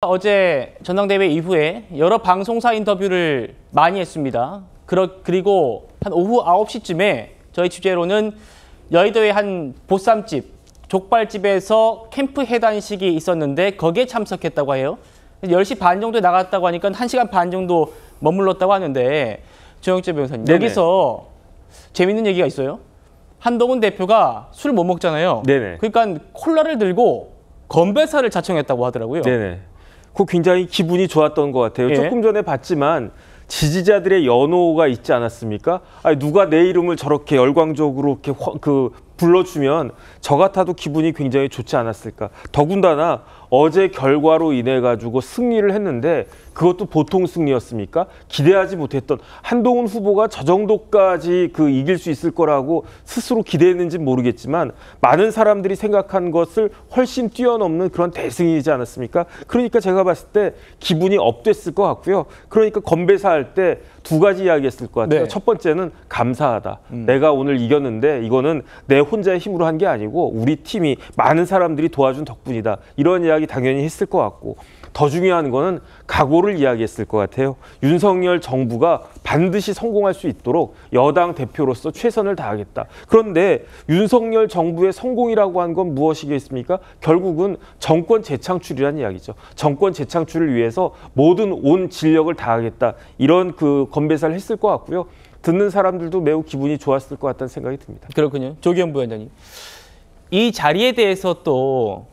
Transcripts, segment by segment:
어제 전당대회 이후에 여러 방송사 인터뷰를 많이 했습니다. 그러, 그리고 한 오후 9시쯤에 저희 취재로는 여의도의 한 보쌈집, 족발집에서 캠프 해단식이 있었는데 거기에 참석했다고 해요. 10시 반 정도에 나갔다고 하니까 1시간 반 정도 머물렀다고 하는데 조영재 변호사님 네네. 여기서 재밌는 얘기가 있어요. 한동훈 대표가 술 못 먹잖아요. 네네. 그러니까 콜라를 들고 건배사를 자청했다고 하더라고요. 네네. 그 굉장히 기분이 좋았던 것 같아요. 예. 조금 전에 봤지만 지지자들의 연호가 있지 않았습니까? 아니, 누가 내 이름을 저렇게 열광적으로 이렇게 화- 그 불러주면 저 같아도 기분이 굉장히 좋지 않았을까. 더군다나 어제 결과로 인해 가지고 승리를 했는데 그것도 보통 승리였습니까? 기대하지 못했던 한동훈 후보가 저 정도까지 그 이길 수 있을 거라고 스스로 기대했는지 모르겠지만 많은 사람들이 생각한 것을 훨씬 뛰어넘는 그런 대승이지 않았습니까? 그러니까 제가 봤을 때 기분이 업됐을 것 같고요. 그러니까 건배사 할 때 두 가지 이야기했을 것 같아요. 네. 첫 번째는 감사하다. 내가 오늘 이겼는데 이거는 내 혼자의 힘으로 한 게 아니고 우리 팀이 많은 사람들이 도와준 덕분이다. 이런 이야기 당연히 했을 것 같고 더 중요한 거는 각오를 이야기했을 것 같아요. 윤석열 정부가 반드시 성공할 수 있도록 여당 대표로서 최선을 다하겠다. 그런데 윤석열 정부의 성공이라고 한 건 무엇이겠습니까? 결국은 정권 재창출이라는 이야기죠. 정권 재창출을 위해서 모든 온 진력을 다하겠다. 이런 그 건배사를 했을 것 같고요. 듣는 사람들도 매우 기분이 좋았을 것 같다는 생각이 듭니다. 그렇군요. 조기현 부위원장님. 이 자리에 대해서 또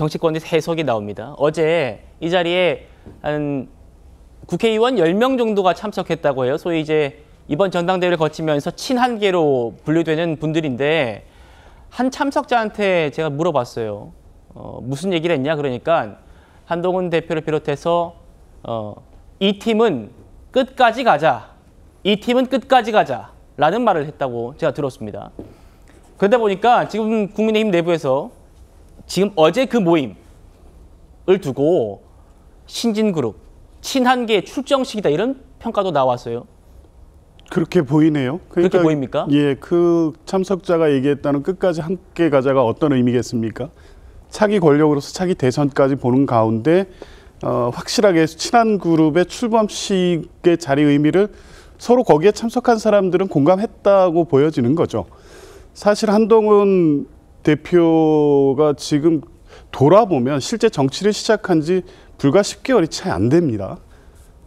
정치권의 해석이 나옵니다. 어제 이 자리에 한 국회의원 10명 정도가 참석했다고 해요. 소위 이제 이번 전당대회를 거치면서 친한계로 분류되는 분들인데 한 참석자한테 제가 물어봤어요. 어, 무슨 얘기를 했냐 그러니까 한동훈 대표를 비롯해서 어, 이 팀은 끝까지 가자. 이 팀은 끝까지 가자. 라는 말을 했다고 제가 들었습니다. 그러다 보니까 지금 국민의힘 내부에서 지금 어제 그 모임을 두고 신진그룹, 친한계 출정식이다 이런 평가도 나왔어요. 그렇게 보이네요. 그러니까 그렇게 보입니까? 예, 그 참석자가 얘기했다는 끝까지 함께 가자가 어떤 의미겠습니까? 차기 권력으로서 차기 대선까지 보는 가운데 어, 확실하게 친한 그룹의 출범식의 자리 의미를 서로 거기에 참석한 사람들은 공감했다고 보여지는 거죠. 사실 한동훈 대표가 지금 돌아보면 실제 정치를 시작한 지 불과 10개월이 채안 됩니다.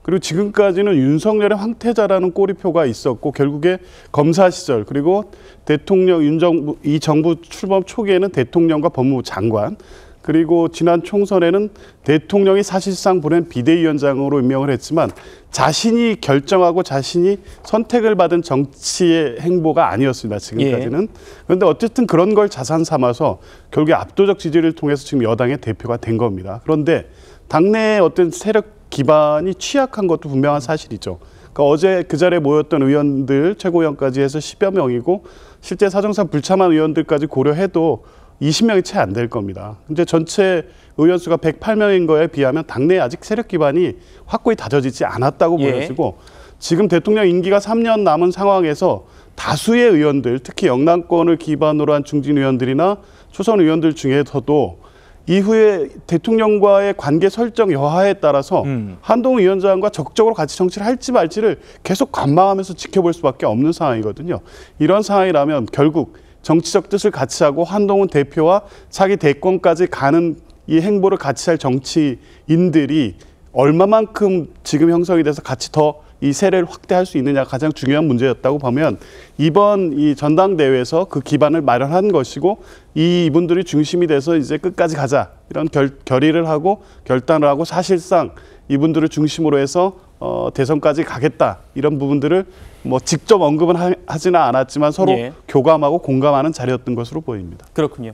그리고 지금까지는 윤석열의 황태자라는 꼬리표가 있었고 결국에 검사 시절 그리고 대통령 윤정부 이 정부 출범 초기에는 대통령과 법무부 장관 그리고 지난 총선에는 대통령이 사실상 보낸 비대위원장으로 임명을 했지만 자신이 결정하고 자신이 선택을 받은 정치의 행보가 아니었습니다. 지금까지는. 그런데 어쨌든 그런 걸 자산 삼아서 결국에 압도적 지지를 통해서 지금 여당의 대표가 된 겁니다. 그런데 당내의 어떤 세력 기반이 취약한 것도 분명한 사실이죠. 그러니까 어제 그 자리에 모였던 의원들 최고위원까지 해서 10여 명이고 실제 사정상 불참한 의원들까지 고려해도 20명이 채 안 될 겁니다. 이제 전체 의원 수가 108명인 거에 비하면 당내에 아직 세력 기반이 확고히 다져지지 않았다고 예. 보여지고 지금 대통령 임기가 3년 남은 상황에서 다수의 의원들, 특히 영남권을 기반으로 한 중진 의원들이나 초선 의원들 중에서도 이후에 대통령과의 관계 설정 여하에 따라서 음. 한동훈 위원장과 적극적으로 같이 정치를 할지 말지를 계속 관망하면서 지켜볼 수밖에 없는 상황이거든요. 이런 상황이라면 결국 정치적 뜻을 같이 하고 한동훈 대표와 차기 대권까지 가는 이 행보를 같이 할 정치인들이 얼마만큼 지금 형성이 돼서 같이 더 이 세례를 확대할 수 있느냐 가장 중요한 문제였다고 보면 이번 이 전당대회에서 그 기반을 마련한 것이고 이 이분들이 중심이 돼서 이제 끝까지 가자. 이런 결, 결의를 하고 결단을 하고 사실상 이분들을 중심으로 해서 어, 대선까지 가겠다 이런 부분들을 뭐 직접 언급은 하, 하지는 않았지만 서로 예. 교감하고 공감하는 자리였던 것으로 보입니다. 그렇군요.